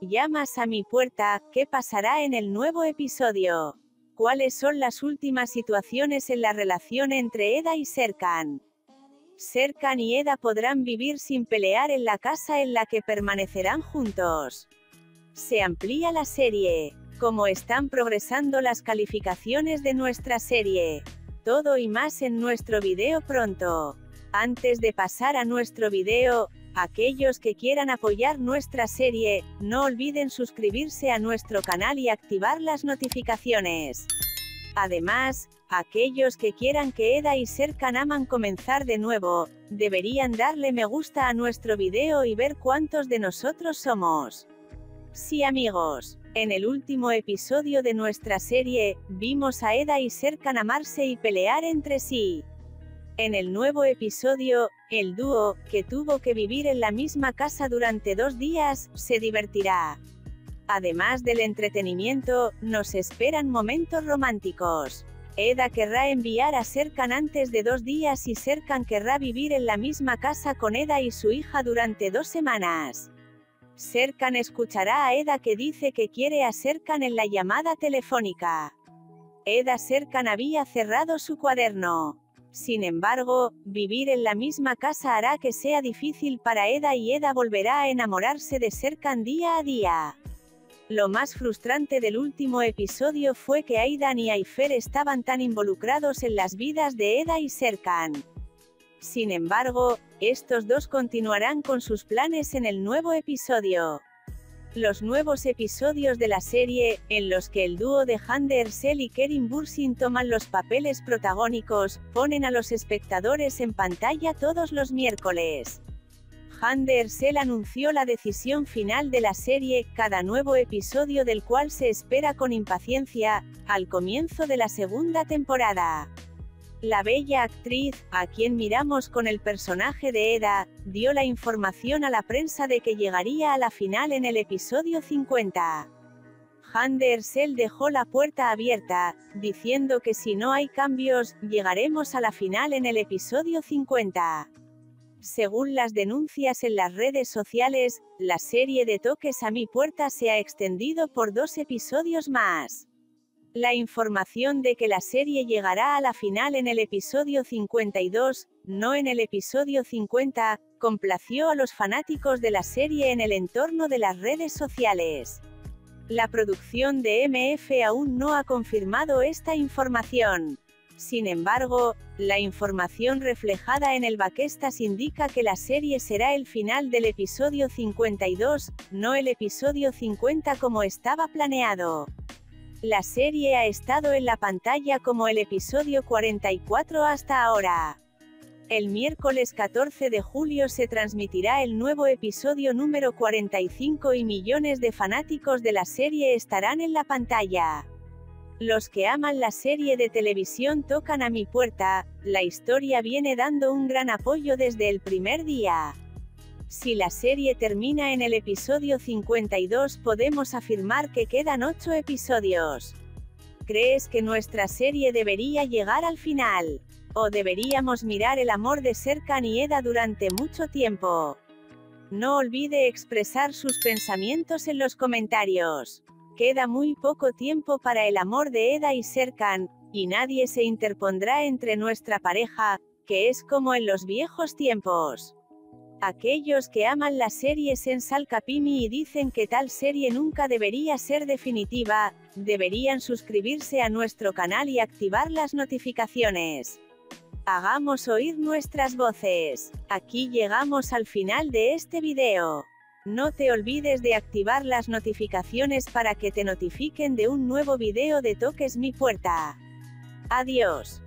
llamas a mi puerta, ¿qué pasará en el nuevo episodio? ¿Cuáles son las últimas situaciones en la relación entre Eda y Serkan? Serkan y Eda podrán vivir sin pelear en la casa en la que permanecerán juntos. Se amplía la serie. ¿Cómo están progresando las calificaciones de nuestra serie? Todo y más en nuestro video pronto. Antes de pasar a nuestro video, Aquellos que quieran apoyar nuestra serie, no olviden suscribirse a nuestro canal y activar las notificaciones. Además, aquellos que quieran que Eda y Serkan aman comenzar de nuevo, deberían darle me gusta a nuestro video y ver cuántos de nosotros somos. Sí amigos, en el último episodio de nuestra serie, vimos a Eda y Serkan amarse y pelear entre sí. En el nuevo episodio, el dúo, que tuvo que vivir en la misma casa durante dos días, se divertirá. Además del entretenimiento, nos esperan momentos románticos. Eda querrá enviar a Serkan antes de dos días y Serkan querrá vivir en la misma casa con Eda y su hija durante dos semanas. Serkan escuchará a Eda que dice que quiere a Serkan en la llamada telefónica. Eda Serkan había cerrado su cuaderno. Sin embargo, vivir en la misma casa hará que sea difícil para Eda y Eda volverá a enamorarse de Serkan día a día. Lo más frustrante del último episodio fue que Aidan y Aifer estaban tan involucrados en las vidas de Eda y Serkan. Sin embargo, estos dos continuarán con sus planes en el nuevo episodio. Los nuevos episodios de la serie, en los que el dúo de Hande Ersel y Kerin Bursin toman los papeles protagónicos, ponen a los espectadores en pantalla todos los miércoles. Hande Ersel anunció la decisión final de la serie, cada nuevo episodio del cual se espera con impaciencia, al comienzo de la segunda temporada. La bella actriz, a quien miramos con el personaje de Eda, dio la información a la prensa de que llegaría a la final en el episodio 50. Handersel dejó la puerta abierta, diciendo que si no hay cambios, llegaremos a la final en el episodio 50. Según las denuncias en las redes sociales, la serie de toques a mi puerta se ha extendido por dos episodios más. La información de que la serie llegará a la final en el episodio 52, no en el episodio 50, complació a los fanáticos de la serie en el entorno de las redes sociales. La producción de MF aún no ha confirmado esta información. Sin embargo, la información reflejada en el Baquestas indica que la serie será el final del episodio 52, no el episodio 50 como estaba planeado. La serie ha estado en la pantalla como el episodio 44 hasta ahora. El miércoles 14 de julio se transmitirá el nuevo episodio número 45 y millones de fanáticos de la serie estarán en la pantalla. Los que aman la serie de televisión tocan a mi puerta, la historia viene dando un gran apoyo desde el primer día. Si la serie termina en el episodio 52 podemos afirmar que quedan 8 episodios. ¿Crees que nuestra serie debería llegar al final? ¿O deberíamos mirar el amor de Serkan y Eda durante mucho tiempo? No olvide expresar sus pensamientos en los comentarios. Queda muy poco tiempo para el amor de Eda y Serkan, y nadie se interpondrá entre nuestra pareja, que es como en los viejos tiempos. Aquellos que aman las series en Salcapimi y dicen que tal serie nunca debería ser definitiva, deberían suscribirse a nuestro canal y activar las notificaciones. Hagamos oír nuestras voces. Aquí llegamos al final de este video. No te olvides de activar las notificaciones para que te notifiquen de un nuevo video de Toques mi puerta. Adiós.